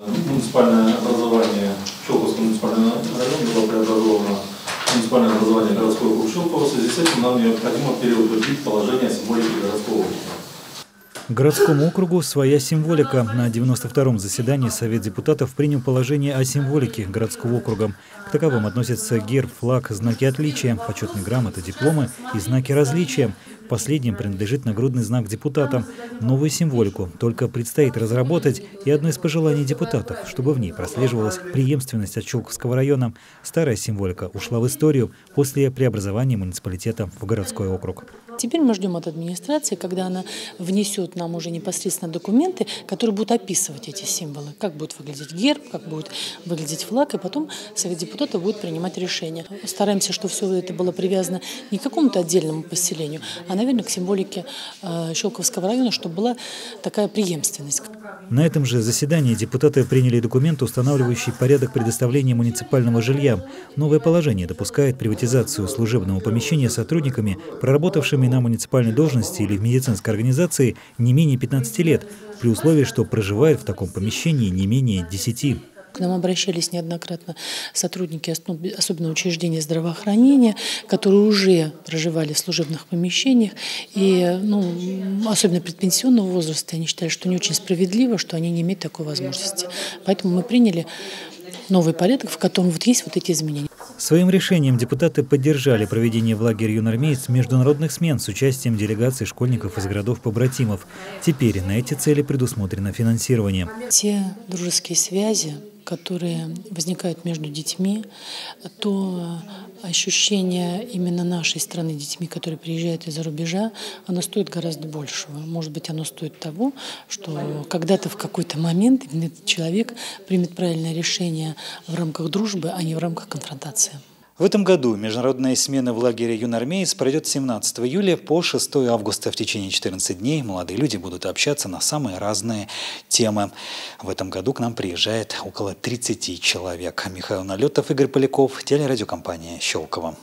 Муниципальное образование Щелковского муниципального района было преобразовано в муниципальное образование городской округ Щелково. В связи с этим нам необходимо переутвердить положение о символике городского округа. Городскому округу своя символика. На 92-м заседании Совет депутатов принял положение о символике городского округа. К таковым относятся герб, флаг, знаки отличия, почетные грамоты, дипломы и знаки различия. Последним принадлежит нагрудный знак депутата. Новую символику только предстоит разработать, и одно из пожеланий депутатов, чтобы в ней прослеживалась преемственность от Щелковского района. Старая символика ушла в историю после преобразования муниципалитета в городской округ. Теперь мы ждем от администрации, когда она внесет нам уже непосредственно документы, которые будут описывать эти символы, как будет выглядеть герб, как будет выглядеть флаг, и потом Совет депутатов будет принимать решение. Стараемся, чтобы все это было привязано не к какому-то отдельному поселению, а, наверное, к символике э, Щелковского района, чтобы была такая преемственность. На этом же заседании депутаты приняли документ, устанавливающий порядок предоставления муниципального жилья. Новое положение допускает приватизацию служебного помещения сотрудниками, проработавшими на муниципальной должности или в медицинской организации не менее 15 лет, при условии, что проживает в таком помещении не менее 10 к нам обращались неоднократно сотрудники особенного учреждения здравоохранения, которые уже проживали в служебных помещениях. И ну, особенно предпенсионного возраста, они считали, что не очень справедливо, что они не имеют такой возможности. Поэтому мы приняли новый порядок, в котором вот есть вот эти изменения. Своим решением депутаты поддержали проведение в лагере юнормеец международных смен с участием делегаций школьников из городов-побратимов. Теперь на эти цели предусмотрено финансирование. Те дружеские связи, которые возникают между детьми, то ощущение именно нашей страны детьми, которые приезжают из-за рубежа, оно стоит гораздо большего. Может быть, оно стоит того, что когда-то в какой-то момент именно этот человек примет правильное решение в рамках дружбы, а не в рамках конфронтации. В этом году международная смена в лагере «Юнармеец» пройдет 17 июля по 6 августа. В течение 14 дней молодые люди будут общаться на самые разные темы. В этом году к нам приезжает около 30 человек. Михаил Налетов, Игорь Поляков, телерадиокомпания «Щелково».